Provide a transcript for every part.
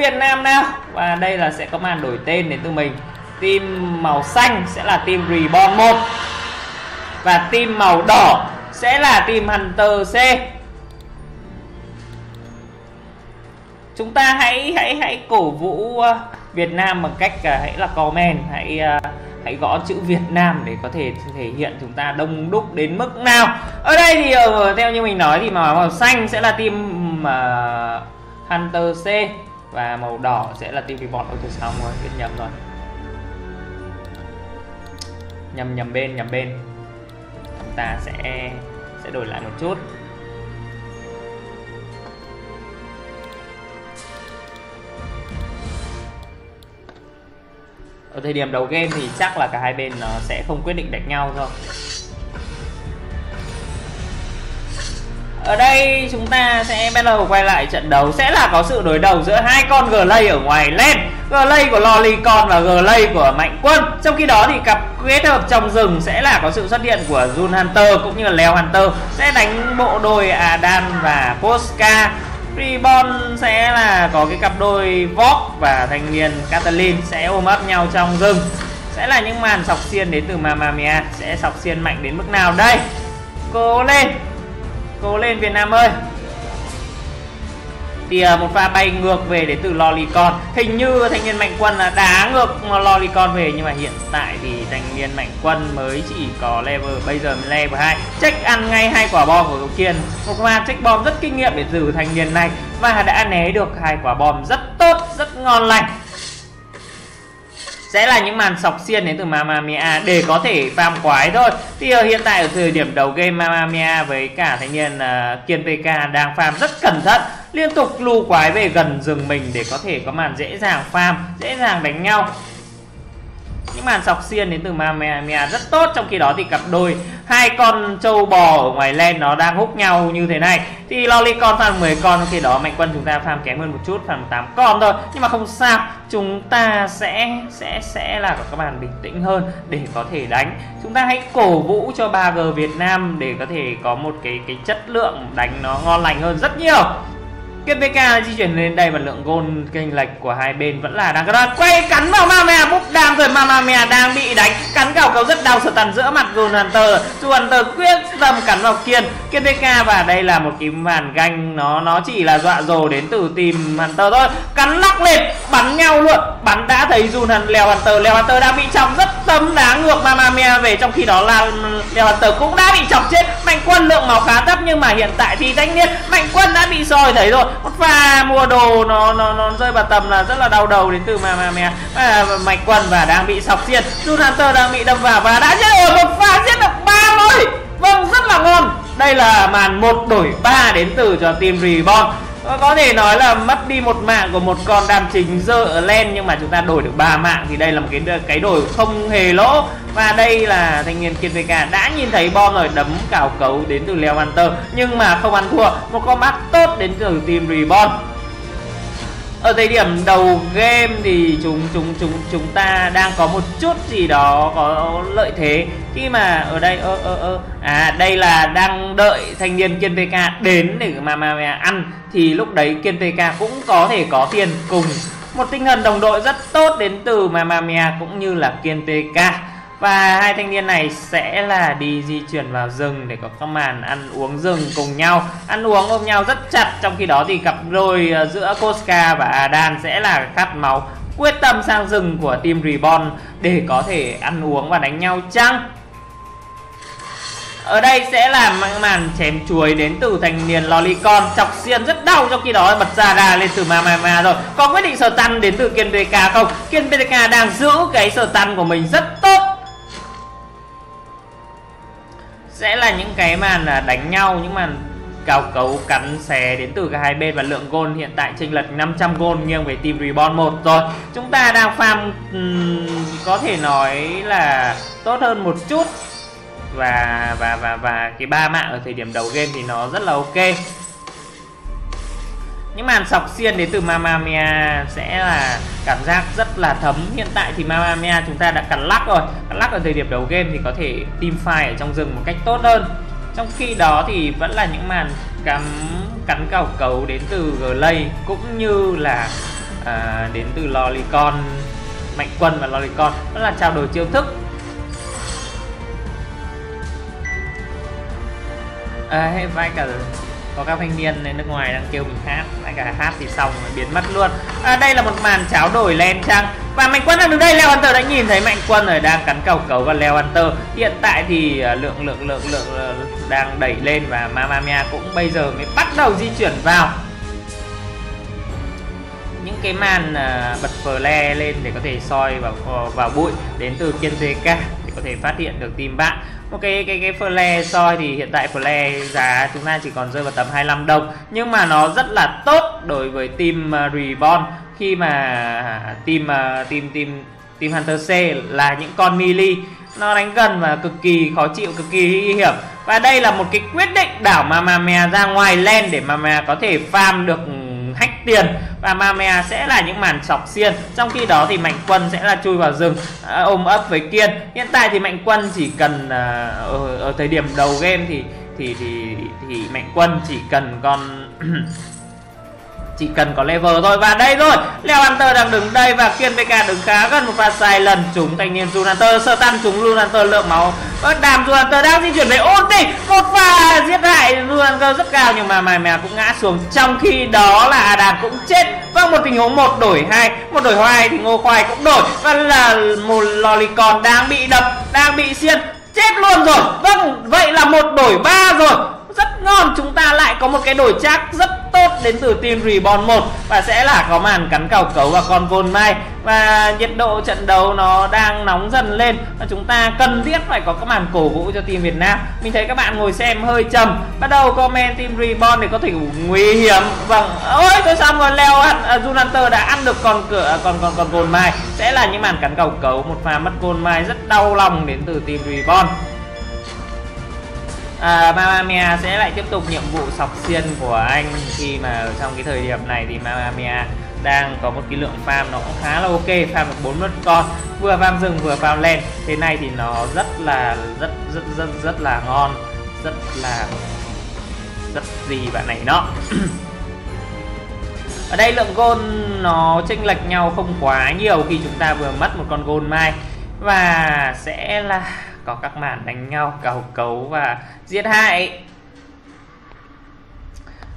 Việt Nam nào? Và đây là sẽ có màn đổi tên đến từ mình. Team màu xanh sẽ là team Reborn 1 và team màu đỏ sẽ là team Hunter C. Chúng ta hãy hãy hãy cổ vũ ờ, Việt Nam bằng cách ờ, hãy là comment hãy ờ, hãy gõ chữ Việt Nam để có thể thể hiện chúng ta đông đúc đến mức nào. Ở đây thì theo như mình nói thì màu màu xanh sẽ là team uh, Hunter C và màu đỏ sẽ là team bọt Ôi thôi xong rồi biết nhầm rồi. Nhầm nhầm bên nhầm bên. Chúng ta sẽ sẽ đổi lại một chút. Ở thời điểm đầu game thì chắc là cả hai bên nó sẽ không quyết định đánh nhau thôi. Ở đây chúng ta sẽ bắt đầu quay lại trận đấu. Sẽ là có sự đối đầu giữa hai con Glay ở ngoài lên. Glay của Lolicon và Glay của Mạnh Quân. Trong khi đó thì cặp kết hợp trong rừng sẽ là có sự xuất hiện của Jun Hunter cũng như là Leo Hunter. Sẽ đánh bộ đôi Adan và Posca. Reborn sẽ là có cái cặp đôi Vox và thanh niên Catalin sẽ ôm ấp nhau trong rừng. Sẽ là những màn sọc xiên đến từ Mamamia sẽ sọc xiên mạnh đến mức nào? Đây, cố lên cố lên Việt Nam ơi. Thì à, một pha bay ngược về để từ Lolicon hình như thanh niên mạnh quân là đá ngược Lolicon về, nhưng mà hiện tại thì thanh niên mạnh quân mới chỉ có level, bây giờ mới level 2 check ăn ngay hai quả bom của Cầu Kiên. Một pha check bom rất kinh nghiệm để giữ thanh niên này. Và đã né được hai quả bom rất tốt, rất ngon lành sẽ là những màn sọc xiên đến từ Mamma Mia để có thể farm quái thôi. Thì ở hiện tại ở thời điểm đầu game Mamma Mia với cả thanh niên uh, Kiên PK đang farm rất cẩn thận liên tục lưu quái về gần rừng mình để có thể có màn dễ dàng farm dễ dàng đánh nhau những màn sọc xiên đến từ Mamea rất tốt. Trong khi đó thì cặp đôi hai con trâu bò ở ngoài len nó đang hút nhau như thế này. Thì Lolicon farm 10 con, trong khi đó mạnh quân chúng ta farm kém hơn một chút, farm 8 con thôi. Nhưng mà không sao, chúng ta sẽ sẽ sẽ là có các bạn bình tĩnh hơn để có thể đánh. Chúng ta hãy cổ vũ cho 3G Việt Nam để có thể có một cái cái chất lượng đánh nó ngon lành hơn rất nhiều. KPK di chuyển lên đây và lượng gôn kênh lệch của hai bên vẫn là đang đó. quay cắn vào Mamea, búp đam rồi Mamea đang bị đánh. Cắn cào cầu rất đau, sờ tàn giữa mặt Gold Hunter. Dù Hunter quyết tâm cắn vào Kiên KPK và đây là một cái màn ganh. Nó nó chỉ là dọa dồ đến từ tìm Hunter thôi. Cắn lắc lên, bắn nhau luôn. Bắn đã thấy Jun Hunter Leo Hunter. Leo Hunter đang bị chọc rất tâm đá ngược Mamea về. Trong khi đó là Leo Hunter cũng đã bị chọc chết. Mạnh Quân lượng máu khá thấp nhưng mà hiện tại thì thanh niên Mạnh Quân đã bị soi thấy rồi và pha mua đồ nó nó nó rơi vào tầm là rất là đau đầu đến từ mà mà mẹ. À, mạch quần và đang bị sọc xiên. Jun Hunter đang bị đâm vào và đã giết được một pha giết được ba rồi vâng rất là ngon. Đây là màn một đổi ba đến từ cho team Reborn có thể nói là mất đi một mạng của một con đam chính dơ ở len, nhưng mà chúng ta đổi được ba mạng thì đây là một cái cái đổi không hề lỗ. Và đây là thanh niên kiên VK đã nhìn thấy bom rồi, đấm cào cấu đến từ Leo Hunter. Nhưng mà không ăn thua, một con mắt tốt đến từ team Reborn ở thời điểm đầu game thì chúng chúng chúng chúng ta đang có một chút gì đó có lợi thế. Khi mà ở đây ơ ơ ơ à đây là đang đợi thanh niên kiên PK đến để mà mà, mà ăn thì lúc đấy kiên PK cũng có thể có tiền cùng. Một tinh thần đồng đội rất tốt đến từ Mamamia cũng như là kiên PK và hai thanh niên này sẽ là đi di chuyển vào rừng để có các màn ăn uống rừng cùng nhau. Ăn uống ôm nhau rất chặt, trong khi đó thì cặp đôi ờ, giữa Koska và Adan sẽ là khát máu, quyết tâm sang rừng của team Reborn để có thể ăn uống và đánh nhau chăng? Ở đây sẽ là màn chém chuối đến từ thanh niên Lolicon. Chọc xiên rất đau, trong khi đó bật ra đà lên từ Mamama rồi. Có quyết định sờ tăn đến từ Kiên PK không? Kiên PK đang giữ cái sờ tăn của mình rất tốt. Sẽ là những cái màn à, đánh nhau những màn cao cấu cắn xé đến từ cả hai bên và lượng gôn hiện tại chênh lệch 500 gôn nghiêng về team Reborn 1 rồi. Chúng ta đang farm um, có thể nói là tốt hơn một chút và và và và cái ba mạng ở thời điểm đầu game thì nó rất là ok những màn sọc xiên đến từ Mamma Mia sẽ là cảm giác rất là thấm. Hiện tại thì Mamma Mia chúng ta đã cắn lắc rồi. Cắn lắc ở thời điểm đầu game thì có thể team fight ở trong rừng một cách tốt hơn. Trong khi đó thì vẫn là những màn cắm cắn cào cấu đến từ Glay cũng như là à, đến từ Lolicon Mạnh Quân và Lolicon. Đó là trao đổi chiêu thức. À, hay vai cả có các thanh niên nước ngoài đang kêu mình hát lại cả hát thì xong rồi biến mất luôn. À, đây là một màn cháo đổi len trăng và mạnh quân đang đứng đây leo hunter đã nhìn thấy mạnh quân rồi đang cắn cầu cấu và leo hunter. Hiện tại thì à, lượng lượng lượng lượng ờ, đang đẩy lên và mamamia cũng bây giờ mới bắt đầu di chuyển vào. Những cái màn uh, bật flare lên để có thể soi vào vào bụi đến từ kiên VK để có thể phát hiện được team bạn một cái cái cái flare soi thì hiện tại flare giá chúng ta chỉ còn rơi vào tầm 25 đồng. Nhưng mà nó rất là tốt đối với team à, reborn. Khi mà à, team à, team team team hunter c là những con melee, nó đánh gần và cực kỳ khó chịu, cực kỳ nguy hiểm. Và đây là một cái quyết định đảo mà mà mè ra ngoài len để mà mè có thể farm được tiền và Mame sẽ là những màn chọc xiên. Trong khi đó thì mạnh quân sẽ là chui vào rừng à, ôm ấp với kiên. Hiện tại thì mạnh quân chỉ cần à, ở, ở thời điểm đầu game thì thì thì thì mạnh quân chỉ cần con chỉ cần có level thôi. Và đây rồi leo hunter đang đứng đây và kiên pk đứng khá gần một pha sai lần chúng thanh niên hunter sơ tan chúng hunter lượng máu bớt đàm hunter đang di chuyển về ổn định một pha giết hại hunter rất cao, nhưng mà mài mè cũng ngã xuống. Trong khi đó là adam cũng chết. Vâng một tình huống, một đổi hai, một đổi hai thì ngô khoai cũng đổi. Và là một lolicon đang bị đập, đang bị xiên. Chết luôn rồi. Vâng vậy là một đổi ba rồi. Rất ngon, chúng ta lại có một cái đổi chắc rất tốt đến từ team Reborn 1 và sẽ là có màn cắn cào cấu và con vôn mai. Và nhiệt độ trận đấu nó đang nóng dần lên và chúng ta cần thiết phải có các màn cổ vũ cho team Việt Nam. Mình thấy các bạn ngồi xem hơi trầm. Bắt đầu comment team Reborn thì có thể nguy hiểm. Vâng ôi tôi xong rồi leo uh, à, Hunter đã ăn được con cửa à, còn còn còn vôn mai. Sẽ là những màn cắn cào cấu một pha mất vôn mai. Rất đau lòng đến từ team Reborn à, Mamamia sẽ lại tiếp tục nhiệm vụ sọc xiên của anh. Khi mà trong cái thời điểm này thì Mamamia đang có một cái lượng farm nó cũng khá là ok farm được bốn mất con. Vừa farm rừng vừa farm len thế này thì nó rất là rất rất rất rất là ngon. Rất là rất gì bạn này nó. Ở đây lượng gold nó chênh lệch nhau không quá nhiều khi chúng ta vừa mất một con gold mai và sẽ là có các màn đánh nhau cầu cấu và giết hại.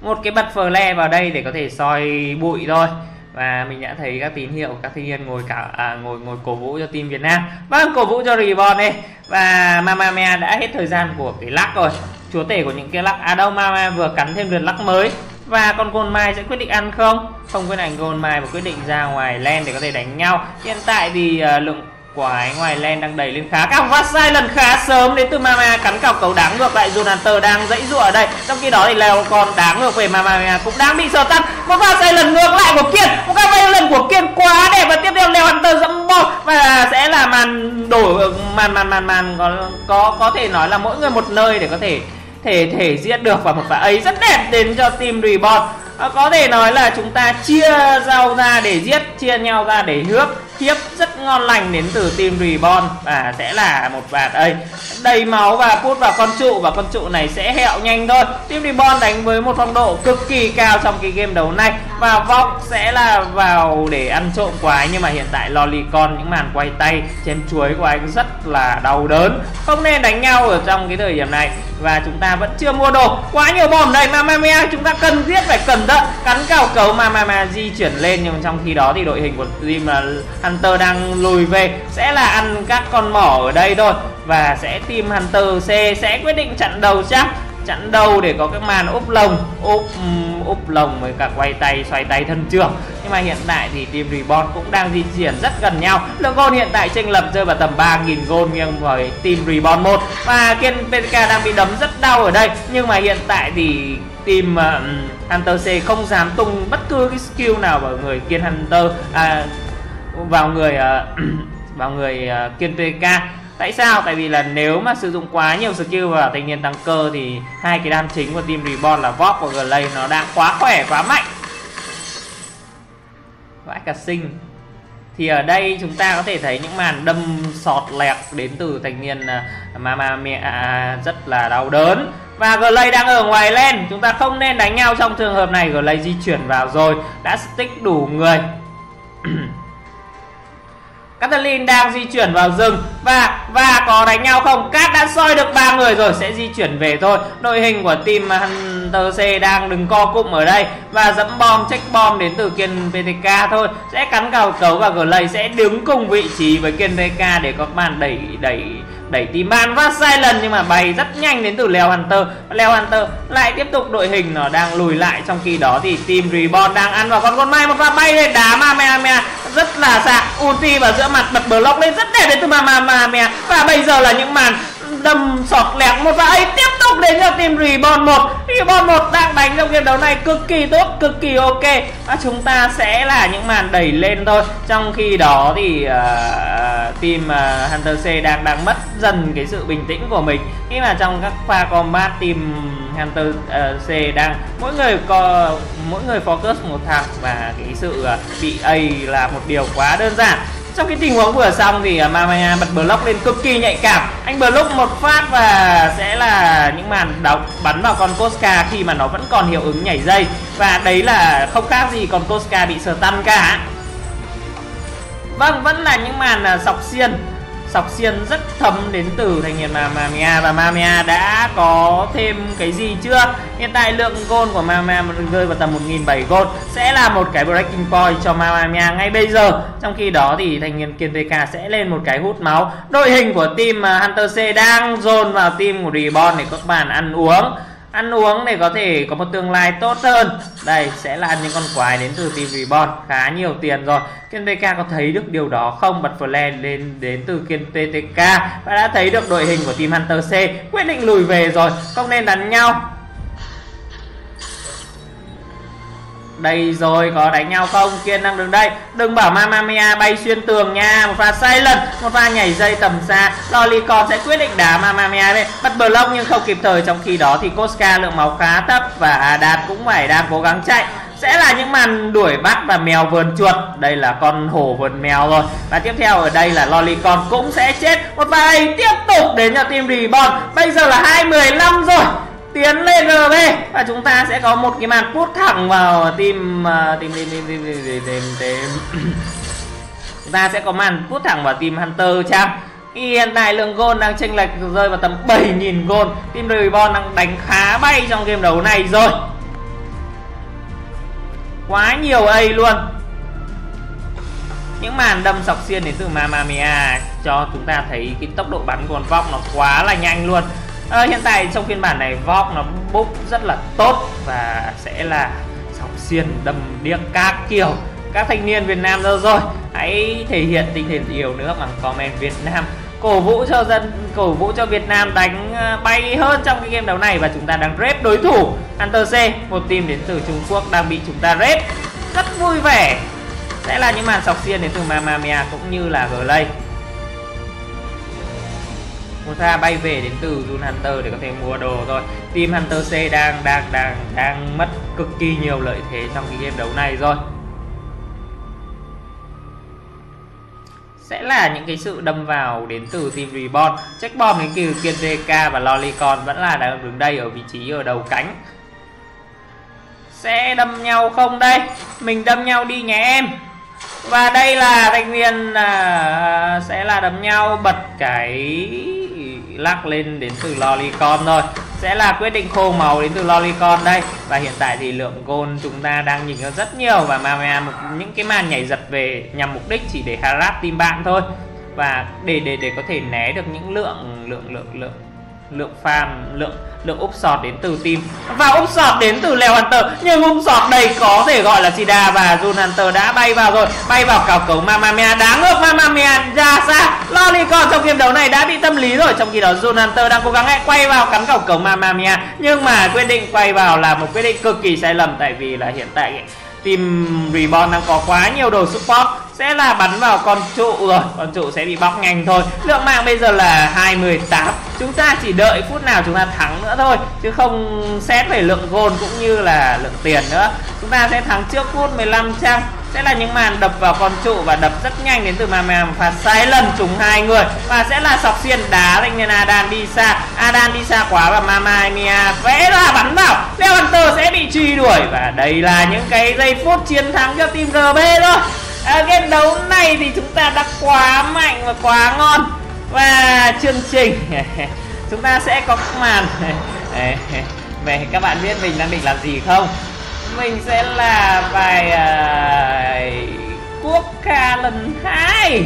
Một cái bật le vào đây để có thể soi bụi thôi. Và mình đã thấy các tín hiệu các thanh niên ngồi cả à, ngồi ngồi cổ vũ cho team Việt Nam. Vâng cổ vũ cho Reborn đây. Và mama me đã hết thời gian của cái lắc rồi. Chúa tể của những cái lắc à đâu Mama vừa cắn thêm lượt lắc mới. Và con Gold Mai sẽ quyết định ăn không? Không quyết định Gold Mai và quyết định ra ngoài len để có thể đánh nhau. Hiện tại thì uh, lượng Quái ngoài len đang đẩy lên khá. Cao và sai lần khá sớm đến từ Mama cắn cọc cầu đáng ngược lại. Jonathan đang dãy dụa ở đây. Trong khi đó thì leo còn đáng ngược về Mama cũng đang bị sờ tắt. Một pha sai lần ngược lại của Kiên. Một pha sai lần của Kiên quá đẹp. Và tiếp theo leo Hunter dẫm bom. Và sẽ là màn đổi màn màn màn màn có có có thể nói là mỗi người một nơi để có thể thể thể giết được. Và một pha ấy rất đẹp đến cho team Reborn. À, có thể nói là chúng ta chia rau ra để giết chia nhau ra để hước tiếp rất ngon lành đến từ team Reborn. Và sẽ là một vạt đây đầy máu và put vào con trụ. Và con trụ này sẽ hẹo nhanh thôi. Team Reborn đánh với một phong độ cực kỳ cao trong cái game đấu này và vọng sẽ là vào để ăn trộm quái nhưng mà hiện tại Lolicon, những màn quay tay chém chuối của anh rất là đau đớn. Không nên đánh nhau ở trong cái thời điểm này. Và chúng ta vẫn chưa mua đồ. Quá nhiều bom. Đây Mamamia chúng ta cần thiết phải cẩn thận. Cắn cào cấu Mamamia di chuyển lên, nhưng trong khi đó thì đội hình của team là Hunter đang lùi về. Sẽ là ăn các con mỏ ở đây thôi. Và sẽ team Hunter C sẽ quyết định chặn đầu chắc chặn đầu để có cái màn úp lồng úp úp lồng với cả quay tay xoay tay thân trường. Nhưng mà hiện tại thì team Reborn cũng đang di chuyển rất gần nhau. Lượng gôn hiện tại chênh lập rơi vào tầm 3.000 gôn nghiêng với team Reborn 1 và Kiên PK đang bị đấm rất đau ở đây. Nhưng mà hiện tại thì team uh, Hunter C không dám tung bất cứ cái skill nào vào người Kiên Hunter à, vào người uh, vào người uh, Kiên PK Tại sao? Tại vì là nếu mà sử dụng quá nhiều skill vào thanh niên tăng cơ thì hai cái đam chính của team Reborn là vóc và Glay nó đang quá khỏe, quá mạnh. Vãi cả sinh. Thì ở đây chúng ta có thể thấy những màn đâm sọt lẹt đến từ thanh niên mà Mama mẹ à, à, rất là đau đớn. Và Glay đang ở ngoài lên, chúng ta không nên đánh nhau trong trường hợp này, Glay di chuyển vào rồi, đã stick đủ người Catalin đang di chuyển vào rừng và và có đánh nhau không? Cát đã soi được ba người rồi, sẽ di chuyển về thôi. Đội hình của team Hunter C đang đứng co cụm ở đây và dẫm bom, check bom đến từ kiên PTK thôi. Sẽ cắn cào cấu và Glay sẽ đứng cùng vị trí với kiên PTK để các bạn đẩy đẩy đẩy team ban và sai lần nhưng mà bay rất nhanh đến từ Leo Hunter. Leo Hunter lại tiếp tục đội hình nó đang lùi lại. Trong khi đó thì team Reborn đang ăn vào con con mai một pha bay lên đá Mamamia rất là xa ulti vào giữa mặt bật block lên rất đẹp đến từ Mamamia và bây giờ là những màn đâm sọt lẹt một và ấy tiếp tục đến cho team Reborn 1 Reborn 1 đang đánh trong game đấu này cực kỳ tốt cực kỳ ok. Và chúng ta sẽ là những màn đẩy lên thôi. Trong khi đó thì uh, team uh, Hunter C đang đang mất dần cái sự bình tĩnh của mình. Khi mà trong các pha combat team Hunter uh, C đang mỗi người có mỗi người focus một thằng và cái sự uh, bị A là một điều quá đơn giản trong cái tình huống vừa xong thì à, Mamaya bật block lên cực kỳ nhạy cảm. Anh block một phát và sẽ là những màn đọc bắn vào con Koska khi mà nó vẫn còn hiệu ứng nhảy dây. Và đấy là không khác gì con Koska bị sờ tăn cả. Vâng vẫn là những màn à, sọc xiên sọc xiên rất thấm đến từ thành niên Mamia và Mamia đã có thêm cái gì chưa? Hiện tại lượng gold của Mamia rơi vào tầm 1.700 sẽ là một cái breaking point cho Mamia ngay bây giờ. Trong khi đó thì thành niên Kiên VK sẽ lên một cái hút máu. Đội hình của team à, Hunter C đang dồn vào team của Reborn để các bạn ăn uống ăn uống để có thể có một tương lai tốt hơn. Đây sẽ là những con quái đến từ team reborn khá nhiều tiền rồi. Kiên pk có thấy được điều đó không? Bật flash lên đến từ kiên ptk và đã thấy được đội hình của team hunter c. Quyết định lùi về rồi. Không nên đánh nhau. Đây rồi, có đánh nhau không? Kiên đang đứng đây. Đừng bảo Mamamia bay xuyên tường nha. Một pha sai lần Một pha nhảy dây tầm xa. Lolicon sẽ quyết định đá Mamamia đây. Bắt block nhưng không kịp thời. Trong khi đó thì Koska lượng máu khá thấp Và Đạt cũng phải đang cố gắng chạy. Sẽ là những màn đuổi bắt và mèo vườn chuột. Đây là con hổ vườn mèo rồi. Và tiếp theo ở đây là lolicon cũng sẽ chết. Một vài tiếp tục đến cho team reborn. Bây giờ là hai mười lăm rồi tiến lên RB và chúng ta sẽ có một cái màn put thẳng vào team uh, team team team team team team, team. chúng ta sẽ có màn put thẳng vào team Hunter chăng? Khi hiện tại lượng gold đang chênh lệch rơi vào tầm 7.000 gold team Reborn đang đánh khá bay trong game đấu này rồi. Quá nhiều A luôn. Những màn đâm sọc xiên đến từ Mamamia cho chúng ta thấy cái tốc độ bắn của con vong nó quá là nhanh luôn à, hiện tại trong phiên bản này vóc nó bốc rất là tốt và sẽ là sọc xiên đầm điếc các kiểu. Các thanh niên Việt Nam đâu rồi? Hãy thể hiện tinh thần yêu nữa bằng comment Việt Nam. Cổ vũ cho dân cổ vũ cho Việt Nam đánh ờ, bay hơn trong cái game đấu này và chúng ta đang rep đối thủ. Hunter C một team đến từ Trung Quốc đang bị chúng ta rep. Rất vui vẻ. Sẽ là những màn sọc xiên đến từ Mamamia cũng như là Glay một bay về đến từ Jun Hunter để có thể mua đồ rồi. Team Hunter C đang đang đang đang mất cực kỳ nhiều lợi thế trong cái game đấu này rồi. Sẽ là những cái sự đâm vào đến từ team Reborn. Check bomb đến từ Kiên DK và Lolicon vẫn là đang đứng đây ở vị trí ở đầu cánh. Sẽ đâm nhau không đây? Mình đâm nhau đi nhé em. Và đây là thành viên à, sẽ là đấm nhau bật cái lắc lên đến từ Lolicon thôi. Sẽ là quyết định khô màu đến từ Lolicon đây. Và hiện tại thì lượng gold chúng ta đang nhìn rất nhiều. Và mà một những cái màn nhảy giật về nhằm mục đích chỉ để harass team bạn thôi. Và để để để có thể né được những lượng lượng lượng lượng lượng farm lượng lượng úp sọt đến từ team. Và úp sọt đến từ Leo Hunter, nhưng úp sọt đây có thể gọi là Sida và Jun Hunter đã bay vào rồi. Bay vào cào cấu Mamamia đáng ngược Mamamia ra xa. Lolicon trong game đấu này đã bị tâm lý rồi, trong khi đó Jun Hunter đang cố gắng quay vào cắn cào cấu Mamamia nhưng mà quyết định quay vào là một quyết định cực kỳ sai lầm, tại vì là hiện tại team Reborn đang có quá nhiều đồ support sẽ là bắn vào con trụ rồi con trụ sẽ bị bóc nhanh thôi. Lượng mạng bây giờ là 218 chúng ta chỉ đợi phút nào chúng ta thắng nữa thôi chứ không xét về lượng gold cũng như là lượng tiền nữa. Chúng ta sẽ thắng trước phút 15 trang, sẽ là những màn đập vào con trụ và đập rất nhanh đến từ màn phạt sai lần trúng hai người. Và sẽ là sọc xiên đá thanh niên Adan đi xa. Adan đi xa quá và Mama Mia vẽ ra bắn vào. Leo Hunter sẽ bị truy đuổi. Và đây là những cái giây phút chiến thắng cho team GB thôi à, game đấu này thì chúng ta đã quá mạnh và quá ngon. Và chương trình. Chúng ta sẽ có màn. Về các bạn biết mình đang định làm gì không? Mình sẽ là bài uh, quốc ca lần hai.